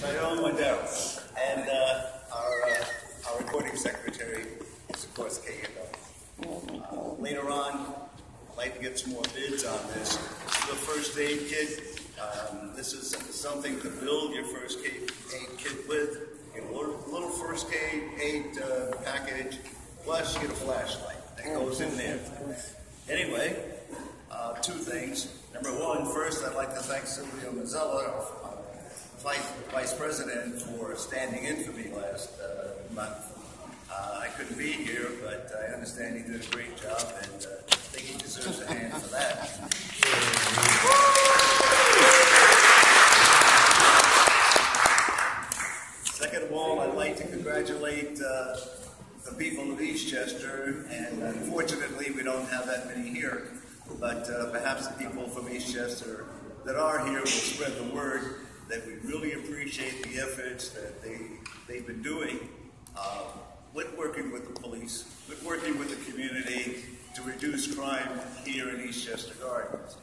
Tyrone Waddell. And uh, our, uh, our recording secretary is, of course, Kay. Uh, later on, I'd like to get some more bids on this. This is a first aid kit. Um, this is something to build your first aid kit with. You get a little, little first aid, aid uh, package, plus you get a flashlight that goes in there. Anyway, uh, two things. Number one, first, I'd like to thank Silvio Mazzella, Vice, Vice President, for standing in for me last uh, month. Uh, I couldn't be here, but I understand he did a great job, and uh, I think he deserves a hand for that. Second of all, I'd like to congratulate uh, the people of Eastchester, and unfortunately, we don't have that many here, but uh, perhaps the people from Eastchester that are here will spread the word that we really appreciate the efforts that they, they've been doing uh, with working with the police, with working with the community to reduce crime here in Eastchester Gardens.